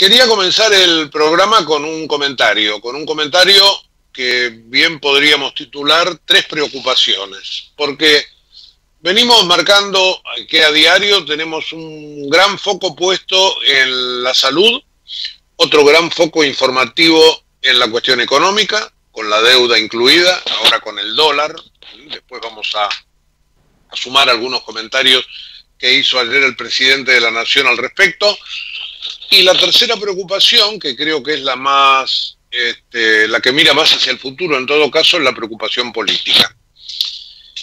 quería comenzar el programa con un comentario, con un comentario que bien podríamos titular Tres preocupaciones, porque venimos marcando que a diario tenemos un gran foco puesto en la salud, otro gran foco informativo en la cuestión económica, con la deuda incluida, ahora con el dólar, después vamos a, sumar algunos comentarios que hizo ayer el presidente de la Nación al respecto. Y la tercera preocupación, que creo que es la más, este, la que mira más hacia el futuro en todo caso, es la preocupación política.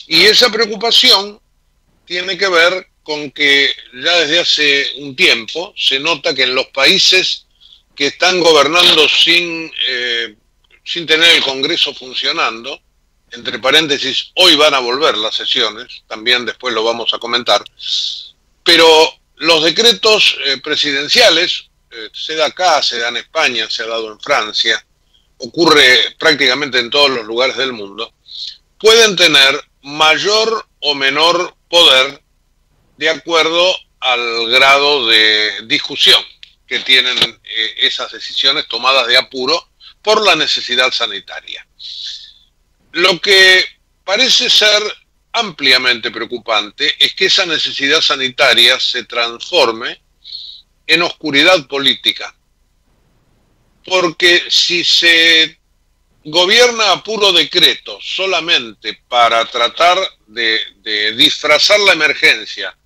Y esa preocupación tiene que ver con que ya desde hace un tiempo se nota que en los países que están gobernando sin, eh, sin tener el Congreso funcionando, entre paréntesis, hoy van a volver las sesiones, también después lo vamos a comentar, pero los decretos eh, presidenciales, eh, se da acá, se da en España, se ha dado en Francia, ocurre prácticamente en todos los lugares del mundo, pueden tener mayor o menor poder de acuerdo al grado de discusión que tienen eh, esas decisiones tomadas de apuro por la necesidad sanitaria. Lo que parece ser ampliamente preocupante es que esa necesidad sanitaria se transforme en oscuridad política. Porque si se gobierna a puro decreto solamente para tratar de, disfrazar la emergencia,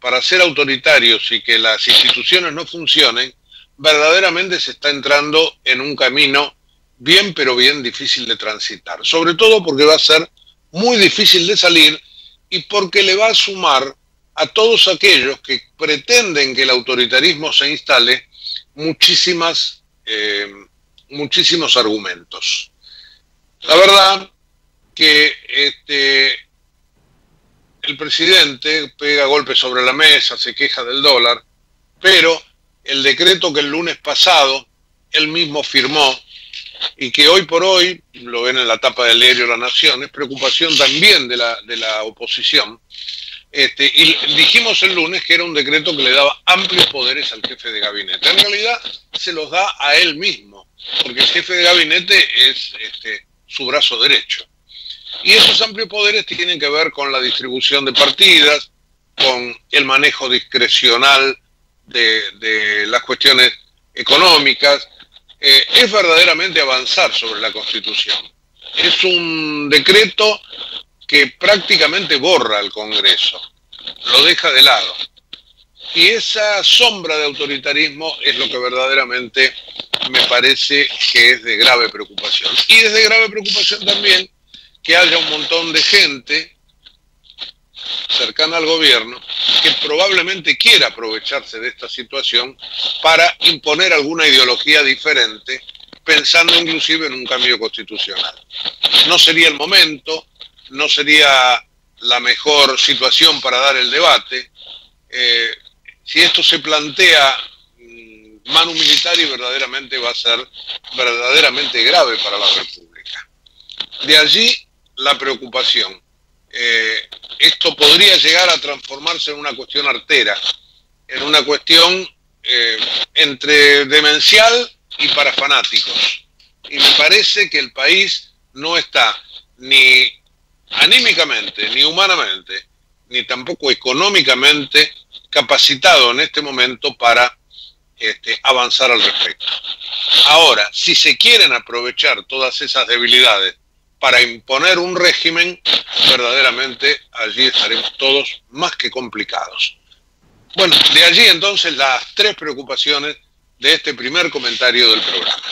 para ser autoritarios y que las instituciones no funcionen, verdaderamente se está entrando en un camino bien pero bien difícil de transitar, sobre todo porque va a ser muy difícil de salir y porque le va a sumar a todos aquellos que pretenden que el autoritarismo se instale muchísimas, eh, muchísimos argumentos. La verdad que este, el presidente pega golpes sobre la mesa, se queja del dólar, pero el decreto que el lunes pasado él mismo firmó y que hoy por hoy, lo ven en la tapa del diario La Nación, es preocupación también de la, de la oposición. Este, y dijimos el lunes que era un decreto que le daba amplios poderes al jefe de gabinete. En realidad se los da a él mismo, porque el jefe de gabinete es este, su brazo derecho. Y esos amplios poderes tienen que ver con la distribución de partidas, con el manejo discrecional de, de las cuestiones económicas, eh, es verdaderamente avanzar sobre la Constitución. Es un decreto que prácticamente borra al Congreso, lo deja de lado. Y esa sombra de autoritarismo es lo que verdaderamente me parece que es de grave preocupación. Y es de grave preocupación también que haya un montón de gente cercana al gobierno que probablemente quiera aprovecharse de esta situación para imponer alguna ideología diferente, pensando inclusive en un cambio constitucional. No sería el momento, no sería la mejor situación para dar el debate. Eh, si esto se plantea mm, mano militar y verdaderamente va a ser verdaderamente grave para la República. De allí la preocupación. Eh, esto podría llegar a transformarse en una cuestión artera, en una cuestión eh, entre demencial y para fanáticos. Y me parece que el país no está ni anímicamente, ni humanamente, ni tampoco económicamente capacitado en este momento para este, avanzar al respecto. Ahora, si se quieren aprovechar todas esas debilidades para imponer un régimen, verdaderamente allí estaremos todos más que complicados. Bueno, de allí entonces las tres preocupaciones de este primer comentario del programa.